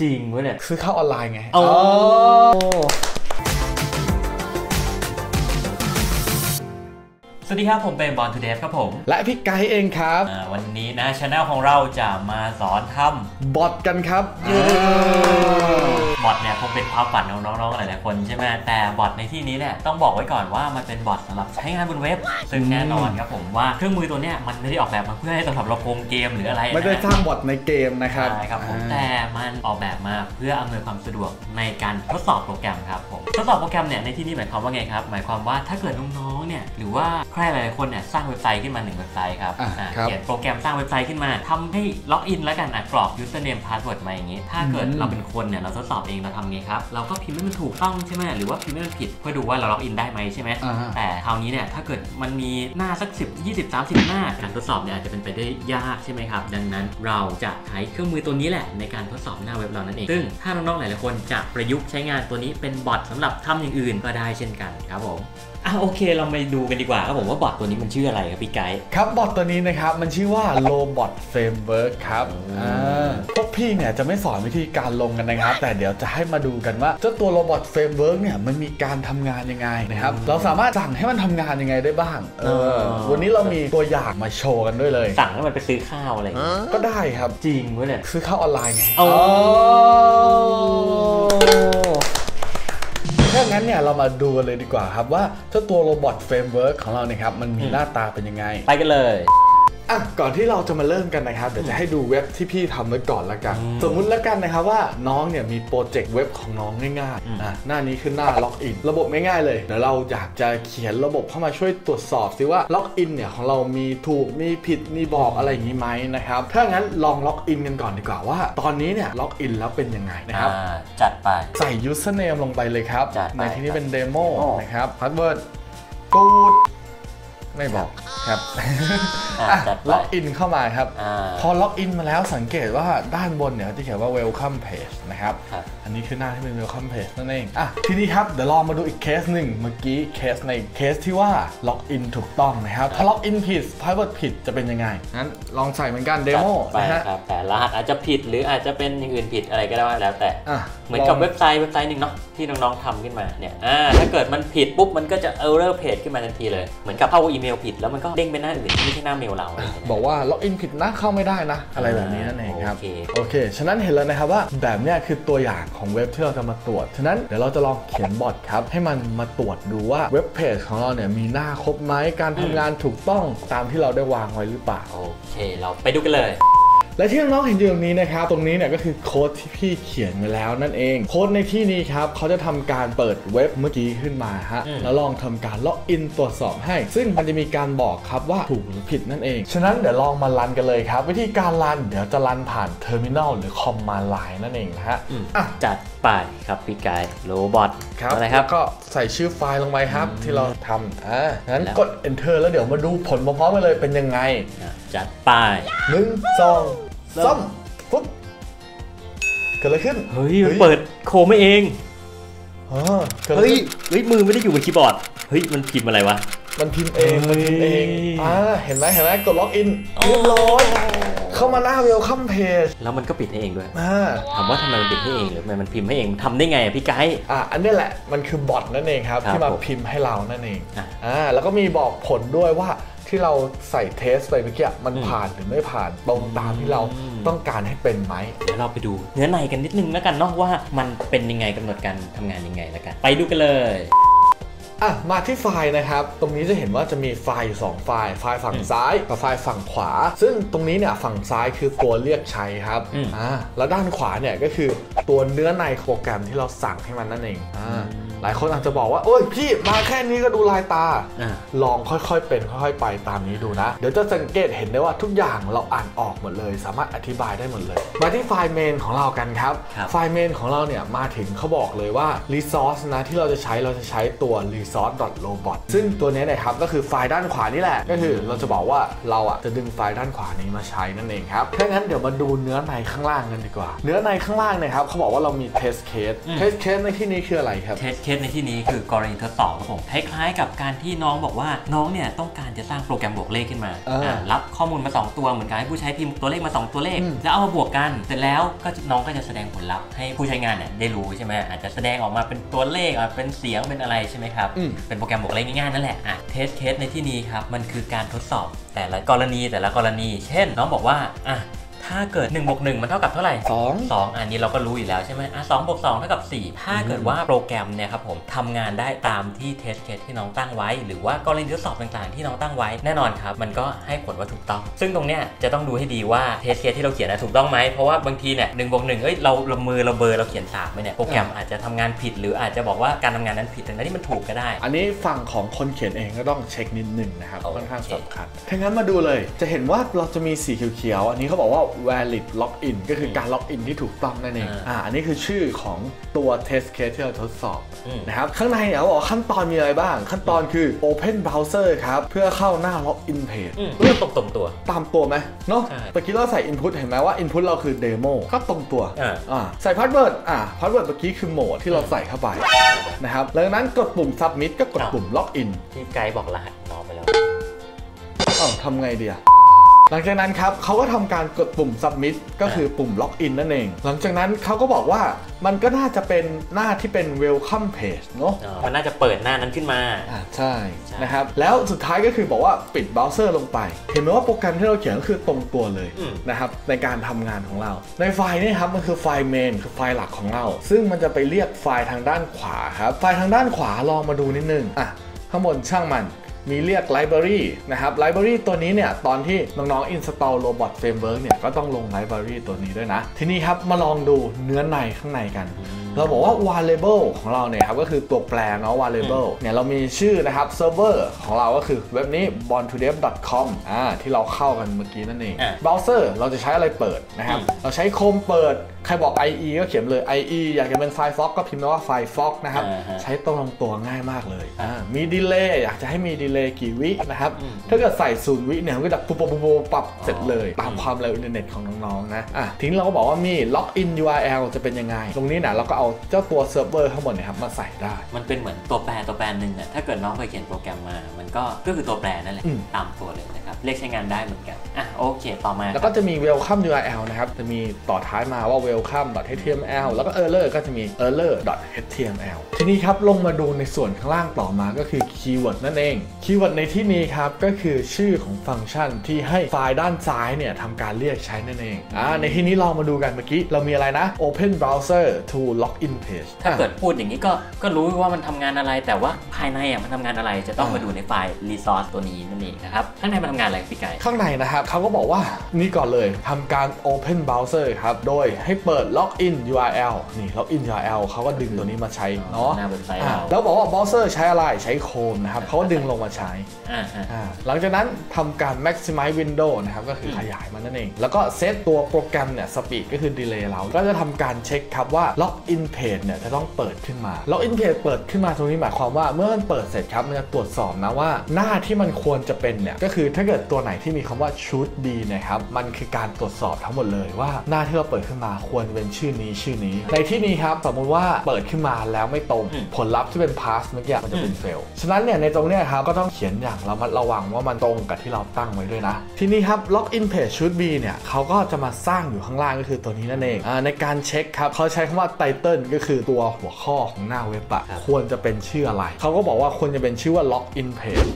จริงเว้ยเนี่ยซื้อข้าวออนไลน์ไงโอ้สวัสดีครับ ผมเปรม BorntoDev ครับผม และพี่ไกด์เองครับอ่าวันนี้นะช anel ของเราจะมาสอนทำบอทกันครับ บอทเนี่ยคงเป็นความฝันของน้องๆหลายๆคนใช่ไหมแต่บอทในที่นี้เนี่ยต้องบอกไว้ก่อนว่ามันเป็นบอทสำหรับใช้งานบนเว็บ ซึ่งแน่นอนครับผมว่าเครื่องมือตัวเนี้ยมันไม่ได้ออกแบบมาเพื่อให้สำหรับเราโกงเกมหรืออะไรนะไม่ได้สร้างบอทในเกมนะครับใช่ครับผมอ่าแต่มันออกแบบมาเพื่ออำนวยความสะดวกในการทดสอบโปรแกรมครับผมทดสอบโปรแกรมเนี่ยในที่นี้หมายความว่าไงครับหมายความว่าถ้าเกิดน้องๆเนี่ยหรือว่าใครหลายๆคนเนี่ยสร้างเว็บไซต์ขึ้นมาหนึ่งเว็บไซต์ครับอะอะครับเขียนโปรแกรมสร้างเว็บไซต์ขึ้นมาทำให้ล็อกอินแล้วกันอะกรอก username password มาอย่างงี้ ถ้าเกิดอืมเราเป็นคนเนี่ยเราทดสอบเองเราทำไงครับ เราก็พิมพ์ให้มันถูกต้องใช่ไหมหรือว่าพิมพ์ให้มันผิดเพื่อดูว่าเราล็อกอินได้ไหมใช่ไหมอ่าแต่คราวนี้เนี่ยถ้าเกิดมันมีหน้าสัก 10 20 30 หน้าการทดสอบเนี่ยอาจจะเป็นไปได้ยากใช่ไหมครับ ดังนั้นเราจะใช้เครื่องมือตัวนี้แหละในการทดสอบหน้าเว็บเรานั่นเอง ซึ่งถ้าน้องๆหลายๆคนจะประยุกต์ใช้งานตัวนี้เป็นบอทสำหรับทำอย่างอื่นก็ได้เช่นกันครับผม อะโอเคเรามาดูกันดีกว่าครับผมว่าบอทตัวนี้มันชื่ออะไรครับพี่ไกด์ครับบอทตัวนี้นะครับมันชื่อว่า Robot Framework ครับอืมอ่าพวกพี่เนี่ยจะไม่สอนวิธีการลงกันนะครับ แต่เดี๋ยวจะให้มาดูกันว่าเจ้าตัว Robot Framework เนี่ยมันมีการทำงานยังไงนะครับเราสามารถสั่งให้มันทำงานยังไงได้บ้างเออวันนี้เรามีตัวอย่างมาโชว์กันด้วยเลย สั่งให้มันไปซื้อข้าวอะไรอย่างเงี้ยก็ได้ครับจริงเว้ยเนี่ยซื้อข้าวออนไลน์ไงโอ้ ถ้างั้นเนี่ยเรามาดูกันเลยดีกว่าครับว่าเจ้าตัว Robot Framework ของเราเนี่ยครับมันมีหน้าตาเป็นยังไง ไปกันเลย อะก่อนที่เราจะมาเริ่มกันนะครับเดี๋ยวจะให้ดูเว็บที่พี่ทำไว้ก่อนละกันอืมสมมุติละกันนะครับว่าน้องเนี่ยมีโปรเจกต์เว็บของน้องง่ายอืมๆอะหน้านี้คือหน้าล็อกอินระบบง่ายๆเลยเดี๋ยวเราอยากจะเขียนระบบเข้ามาช่วยตรวจสอบซิว่าล็อกอินเนี่ยของเรามีถูกมีผิดมีบอกอะไรอย่างนี้ไหมนะครับถ้างั้นลองล็อกอินกันก่อนดีกว่าว่า ตอนนี้เนี่ยล็อกอินแล้วเป็นยังไงนะครับอ่าจัดไปใส่ username ลงไปเลยครับจัดไปในที่นี้เป็นเดโมโอ้นะครับพาสเวิร์ดกูด ไม่บอกครับอะอะจัดไปล็อกอินเข้ามาครับอ่าพอล็อกอินมาแล้วสังเกตว่าด้านบนเนี่ยจะเขียนว่า welcome page นะครับครับ อันนี้คือหน้าที่เป็น welcome page นั่นเองอะทีนี้ครับ เดี๋ยวลองมาดูอีกเคสหนึ่งเมื่อกี้เคสในเคสที่ว่าล็อกอินถูกต้องนะครับถ้าล็อกอินผิด password ผิดจะเป็นยังไงงั้นลองใส่เหมือนกัน demo จัดไปนะฮะครับแต่รหัสอาจจะผิดหรืออาจจะเป็นอย่างอื่นผิดอะไรก็ได้แล้วแต่อะเหมือนกับลงเว็บไซต์เว็บไซต์หนึ่งเนาะที่น้องๆทำขึ้นมาเนี่ยอ่าถ้าเกิดมันผิดปุ๊บมันก็จะ error page ขึ้นมาทันทีเลยเหมือนกับเข้าอีเมลผิดแล้วมันก็เด้งไปหน้าอื่นที่ไม่ใช่หน้าเมลเราอะไรอย่างเงี้ยบอกว่าล็อกอินผิดนะเข้าไม่ได้นะ อะไรแบบนี้นั่นเองครับโอเคโอเคฉะนั้นเห็นแล้วนะครับว่าแบบเนี้ยคือตัวอย่างของเว็บที่เราจะมาตรวจ ฉะนั้นเดี๋ยวเราจะลองเขียนบอทครับ ให้มันมาตรวจดูว่าเว็บเพจของเราเนี่ยมีหน้าครบไหมการทำงานถูกต้องตามที่เราได้วางไว้หรือเปล่าโอเค เราไปดูกันเลย และที่น้องๆเห็นอยู่ตรงนี้นะครับตรงนี้เนี่ยก็คือโค้ดที่พี่เขียนไว้แล้วนั่นเองโค้ดในที่นี้ครับเขาจะทำการเปิดเว็บเมื่อกี้ขึ้นมาฮะอืมแล้วลองทำการล็อกอินตรวจสอบให้ ซึ่งมันจะมีการบอกครับว่าถูกหรือผิดนั่นเอง ฉะนั้นเดี๋ยวลองมา run กันเลยครับ วิธีการ run เดี๋ยวจะ run ผ่าน terminal หรือ command line นั่นเองนะฮะอืมอะจัด ไปครับพี่ไกด์ robotครับอะไรครับแล้วก็ใส่ชื่อไฟล์ลงไปครับ ที่เราทำอ่างั้นแล้วกด enter แล้วเดี๋ยวมาดูผลพร้อมๆกันเลยเป็นยังไงอะจัดไปหนึ่งสองสามปุ๊บเกิดอะไรขึ้น เฮ้ยมันเปิด Chrome ขึ้นมาเองอ๋อเกิดอะไรเฮ้ยขึ้นเฮ้ยมือไม่ได้อยู่บนคีย์บอร์ด เฮ้ยมันพิมพ์อะไรวะ มันพิมพ์เองมันพิมพ์เองเฮ้ยอ่าเห็นไหมเห็นไหมกดล็อกอินเรียบร้อย เข้ามาหน้า welcome pageแล้วมันก็ปิดให้เองด้วยอ่า ถามว่าทำไมมันปิดให้เองหรือทำไมมันพิมพ์ให้เองมันทำได้ไงอะพี่ไกด์ อ่าอันนี้แหละมันคือบอทนั่นเองครับ ครับที่มาผมพิมพ์ให้เรานั่นเองอะอ่าแล้วก็มีบอกผลด้วยว่าที่เราใส่ test ไปเมื่อกี้มันอืมผ่านหรือไม่ผ่านตรงตามที่เราอืม ต้องการให้เป็นไหม เดี๋ยวเราไปดูเนื้อในกันนิดนึงแล้วกันเนาะว่ามันเป็นยังไงกำหนดการทำงานยังไงแล้วกัน ไปดูกันเลย อะมาที่ไฟล์นะครับ ตรงนี้จะเห็นว่าจะมีไฟล์อยู่สองไฟล์ ไฟล์ฝั่งอืมซ้ายกับไฟล์ฝั่งขวา ซึ่งตรงนี้เนี่ยฝั่งซ้ายคือตัวเรียกใช้ครับอืมอ่าแล้วด้านขวาเนี่ยก็คือตัวเนื้อในโปรแกรมที่เราสั่งให้มันนั่นเองอ่าอืม หลายคนอาจจะบอกว่าโอ้ยพี่มาแค่นี้ก็ดูลายตาอะลองค่อยๆเป็นค่อยๆไปตามนี้ดูนะ เดี๋ยวจะสังเกตเห็นได้ว่าทุกอย่างเราอ่านออกหมดเลย สามารถอธิบายได้หมดเลย มาที่ไฟล์เมนของเรากันครับครับไฟล์เมนของเราเนี่ยมาถึงเขาบอกเลยว่า resource นะที่เราจะใช้เราจะใช้ตัว resource resource.robot ซึ่งตัวนี้นะครับก็คือไฟล์ด้านขวานี่แหละ ก็คือเราจะบอกว่าเราอะจะดึงไฟล์ด้านขวานี้มาใช้นั่นเองครับถ้างั้นเดี๋ยวมาดูเนื้อในข้างล่างกันดีกว่า เนื้อในข้างล่างเนี่ยนะครับเขาบอกว่าเรามี test case test case ในที่นี้คืออะไรครับ test case ในที่นี้คือกรณีทดสอบครับผมคล้ายๆกับการที่น้องบอกว่าน้องเนี่ยต้องการจะสร้างโปรแกรมบวกเลขขึ้นมาอ่าอ่ารับข้อมูลมา 2 ตัวเหมือนกันให้ผู้ใช้พิมพ์ตัวเลขมา 2 ตัวเลขอืมแล้วเอามาบวกกัน เสร็จแล้วก็น้องก็จะแสดงผลลัพธ์ให้ผู้ใช้งานเนี่ยได้รู้ใช่ไหมอาจจะแสดงออกมาเป็นตัวเลขอะเป็นเสียงเป็นอะไรใช่ไหมครับอืมเป็นโปรแกรมบวกเลขง่ายๆนั่นแหละอะ test case ในที่นี้ครับมันคือการทดสอบแต่ละกรณีแต่ละกรณี เช่น น้องบอกว่าอะ ถ้าเกิด1บวก1มันเท่ากับเท่าไหร่สองสองอันนี้เราก็รู้อยู่แล้วใช่ไหมอะสองบวกสองเท่ากับสี่ถ้าเกิดว่าโปรแกรมเนี่ยครับผมทำงานได้ตามที่ test case ที่น้องตั้งไว้ หรือว่ากรณีทดสอบต่างๆ ที่น้องตั้งไว้แน่นอนครับ มันก็ให้ผลว่าถูกต้อง ซึ่งตรงเนี้ยจะต้องดูให้ดีว่า test case ที่เราเขียนนะถูกต้องไหมเพราะว่าบางทีเนี่ยหนึ่งบวกหนึ่งเอ้ยเราเรามือเราเบลอเราเขียนสามไปเนี่ยโปรแกรมอาจจะทำงานผิด หรืออาจจะบอกว่าการทำงานนั้นผิดทั้งที่มันถูกก็ได้ อันนี้ฝั่งของคนเขียนเองก็ต้องเช็คนิดหนึ่งนะครับโอเคค่อนข้างสำคัญถ้างั้นมาดูเลย จะเห็นว่าเราจะมีสีเขียวๆอันนี้เขาบอกว่า valid login ก็คือการล็อกอินที่ถูกต้องนั่นเองอ่าอ่าอันนี้คือชื่อของตัว test case ที่เราทดสอบอืมนะครับข้างในเนี่ยเขาบอกว่าขั้นตอนมีอะไรบ้าง ขั้นตอนคือ open browser ครับ เพื่อเข้าหน้า login page อืมเรื่องตรงตรงตัวตามตัวไหมเนาะใช่เมื่อกี้เราใส่ input เห็นไหมว่า input เราคือ demo ก็ตรงตัวอ่าอ่าใส่ password อ่า password เมื่อกี้คือโหมดที่เราใส่เข้าไปนะครับหลังจากนั้นกดปุ่ม submit ก็กดปุ่ม login ที่ไกด์บอกรหัสน้องไปแล้วอ้าวทำไงดีอะ หลังจากนั้นครับเขาก็ทำการกดปุ่ม submit ก็คือปุ่ม login นั่นเอง หลังจากนั้นเขาก็บอกว่ามันก็น่าจะเป็นหน้าที่เป็น welcome page เนอะอ๋อมันน่าจะเปิดหน้านั้นขึ้นมาอ่าใช่ใช่นะครับ แล้วสุดท้ายก็คือบอกว่าปิดเบราว์เซอร์ลงไป เห็นไหมว่าโปรแกรมที่เราเขียนก็คือตรงตัวเลยอืมนะครับในการทำงานของเรา ในไฟล์นี่ครับมันคือไฟล์ main คือไฟล์หลักของเรา ซึ่งมันจะไปเรียกไฟล์ทางด้านขวาครับไฟล์ทางด้านขวาลองมาดูนิดนึงอะข้างบนช่างมัน มีเรียก library นะครับ library ตัวนี้เนี่ย ตอนที่น้องๆ install robot framework เนี่ย ก็ต้องลง library ตัวนี้ด้วยนะ ทีนี้ครับมาลองดูเนื้อในข้างในกัน เราบอกว่า variable ของเราเนี่ยครับก็คือตัวแปรเนาะ variable เนี่ยเรามีชื่อนะครับ server ของเราก็คือเว็บนี้ born2dev.com อ่าที่เราเข้ากันเมื่อกี้นั่นเองอะเบราว์เซอร์เราจะใช้อะไรเปิดนะครับอืมเราใช้ Chrome เปิด ใครบอก IE ก็เขียนเลย IE อยากจะเป็น Firefox ก็พิมพ์มาว่า Firefox นะครับอ่าฮะใช้ตรงตัวง่ายมากเลยอ่ามี delay อยากจะให้มี delay กี่วินะครับอืมถ้าเกิดใส่ศูนย์วิเนี่ยมันก็จะปุ๊บปุ๊บปุ๊บปุ๊บปรับเสร็จเลยอ๋อตามความเร็วอินเทอร์เน็ตของน้องๆนะอะทีนี้เราก็บอกว่ามี login URL จะเป็นยังไง ตรงนี้นะเราก็เอาเจ้าตัวเซิร์ฟเวอร์ข้างบนเนะครับมาใส่ได้ มันเป็นเหมือนตัวแปรตัวแปรหนึ่งอะถ้าเกิดน้องเคยเขียนโปรแกรมมา มันก็ก็คือตัวแปรนั่นแหละ อืม ตามตัวเลยนะครับ เรียกใช้งานได้เหมือนกัน อะโอเค ต่อมาแล้วก็จะมี welcome URL นะครับ จะมีต่อท้ายมาว่า welcome.html แล้วก็ error ก็จะมี error.html ทีนี้ครับลงมาดูในส่วนข้างล่างต่อมาก็คือ keyword นั่นเอง keyword ในที่นี้ครับ ก็คือชื่อของฟังก์ชันที่ให้ไฟล์ด้านซ้ายเนี่ยทำการเรียกใช้นั่นเองอ่าในที่นี้ลองมาดูกันเมื่อกี้ เรามีอะไรนะ open browser to login page ถ้าเกิดพูดอย่างนี้ก็ก็รู้ว่ามันทำงานอะไร แต่ว่าภายในอะมันทำงานอะไรจะต้องมาดูในไฟล์ resource ตัวนี้นั่นเองนะครับข้างในมันทำงานอะไรพี่ไก่ข้างในนะครับเขาก็บอกว่านี่ก่อนเลยทำการ Open Browser ครับ โดยให้เปิด Login URL นี่ Login URL เขาก็ดึงตัวนี้มาใช้เนาะหน้าเว็บไซต์อ่าเราแล้วบอกว่า Browser ใช้อะไรใช้ Chrome นะครับเขาก็ดึงลงมาใช้อ่าอ่าอ่าหลังจากนั้นทำการ Maximize Window นะครับก็คือขยายมันนั่นเอง แล้วก็เซตตัวโปรแกรมเนี่ย Speed ก็คือ Delay เราก็จะทำการเช็คครับว่า Login Page เนี่ยจะต้องเปิดขึ้นมา Login Page เปิดขึ้นมาตรงนี้หมายความว่าเมื่อมันเปิดเสร็จครับมันจะตรวจสอบนะว่าหน้าที่มันควรจะเป็นเนี่ยก็คือถ้าเกิดตัวไหนที่มีคำว่า should be นะครับมันคือการตรวจสอบทั้งหมดเลยว่าหน้าที่เราเปิดขึ้นมาควรจะเป็นชื่อนี้ชื่อนี้ ในที่นี้ครับสมมติว่าเปิดขึ้นมาแล้วไม่ตรงอืมผลลัพธ์ที่เป็น pass เมื่อกี้มันจะเป็น fail ฉะนั้นเนี่ยในตรงเนี้ยครับก็ต้องเขียนอย่างระมัดระวังว่ามันตรงกับที่เราตั้งไว้ด้วยนะ ทีนี้ครับ login page should be เนี่ยเขาก็จะมาสร้างอยู่ข้างล่างก็คือตัวนี้นั่นเองอาในการเช็คครับเขาใช้คำว่า title ก็คือตัวหัวข้อของหน้าเว็บอะครับควรจะเป็นชื่ออะไร เขาก็บอกว่าควรจะเป็นชื่อว่า login page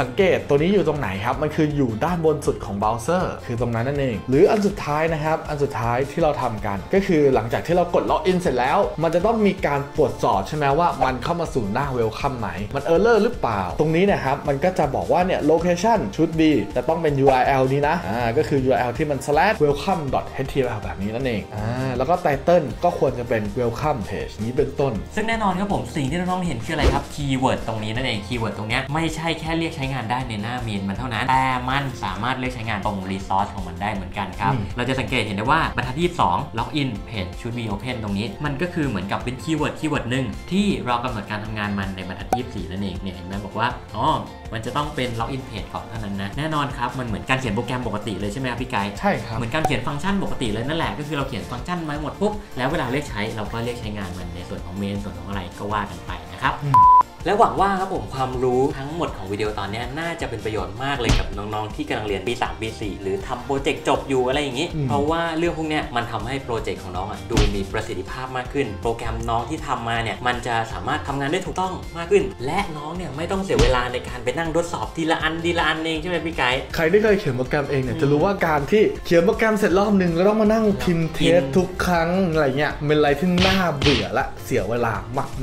สังเกตตัวนี้อยู่ตรงไหนครับ มันคืออยู่ด้านบนสุดของเบราว์เซอร์คือตรงนั้นนั่นเอง หรืออันสุดท้ายนะครับ อันสุดท้ายที่เราทำกัน ก็คือหลังจากที่เรากดล็อกอินเสร็จแล้ว มันจะต้องมีการตรวจสอบใช่ไหมว่ามันเข้ามาสู่หน้าเวลคัมไหม มัน error หรือเปล่า ตรงนี้นะครับ มันก็จะบอกว่าเนี่ย location should be จะต้องเป็น URL นี้นะ อ่า ก็คือ URL ที่มัน slash welcome html แบบนี้นั่นเอง อ่า แล้วก็ title ก็ควรจะเป็น welcome page นี้เป็นต้น ซึ่งแน่นอนครับผมสิ่งที่น้องๆเห็นคืออะไรครับ keyword ตรงนี้นั่นเอง keyword ตรงนี้ไม่ใช่แค่เรียกใช้ช้งานได้ในหน้า main มันเท่านั้น แต่มันสามารถเลือกใช้งานตรง resource ของมันได้เหมือนกันครับอืมเราจะสังเกตเห็นได้ว่าบรรทัดที่ 2 login page should be open ตรงนี้ มันก็คือเหมือนกับเป็น keyword keyword หนึ่งที่เรากำหนดการทำงานมันในบรรทัดที่24นั่นเองเนี่ยเห็นไหมบอกว่าอ๋อมันจะต้องเป็น login page ก่อนเท่านั้นนะแน่นอนครับมันเหมือนการเขียนโปรแกรมปกติเลยใช่ไหมครับพี่ไกด์ใช่ครับเหมือนการเขียนฟังก์ชันปกติเลยนั่นแหละก็คือเราเขียนฟังก์ชันมาหมดปุ๊บแล้วเวลาเรียกใช้เราก็เรียกใช้งานมันในส่วนของ main ส่วนของอะไรก็ว่ากันไปนะครับอืม และหวังว่าครับผมความรู้ทั้งหมดของวิดีโอตอนนี้น่าจะเป็นประโยชน์มากเลยกับน้องๆที่กำลังเรียนปี3ปี4หรือทำโปรเจกต์จบอยู่อะไรอย่างนี้อืมเพราะว่าเรื่องพวกเนี้ยมันทำให้โปรเจกต์ของน้องอะดูมีประสิทธิภาพมากขึ้น โปรแกรมน้องที่ทำมาเนี่ยมันจะสามารถทำงานได้ถูกต้องมากขึ้น และน้องเนี่ยไม่ต้องเสียเวลาในการไปนั่งทดสอบทีละอันทีละอันเองใช่ไหมพี่ไกด์ใครที่เคยเขียนโปรแกรมเองเนี่ยจะรู้ว่าการที่เขียนโปรแกรมเสร็จรอบหนึ่งแล้วต้องมานั่งพิมพ์เทสทุกครั้งอะไรเงี้ยเป็นอะไรที่น่าเบื่อและเสียเวลา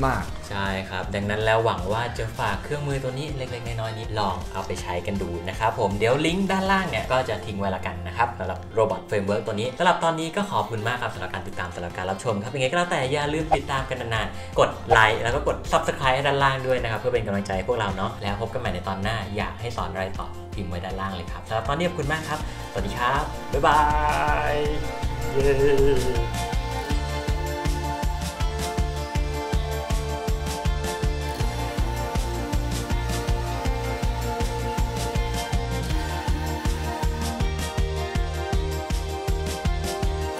มาก ใช่ครับ ดังนั้นแล้วหวังว่าจะฝากเครื่องมือตัวนี้เล็กๆน้อยๆนี้ลองเอาไปใช้กันดูนะครับผมเดี๋ยวลิงก์ด้านล่างเนี่ยก็จะทิ้งไว้ละกันนะครับสำหรับ Robot Framework ตัวนี้สำหรับตอนนี้ก็ขอบคุณมากครับสำหรับการติดตามสำหรับการรับชมครับยังไงก็แล้วแต่อย่าลืมติดตามกันนานๆกดไลค์แล้วก็กด Subscribe ด้านล่างด้วยนะครับเพื่อเป็นกำลังใจให้พวกเราเนาะแล้วพบกันใหม่ในตอนหน้าอยากให้สอนอะไรต่อพิมพ์ไว้ด้านล่างเลยครับสำหรับตอนนี้ขอบคุณมากครับ สวัสดีครับ บ๊ายบาย เย้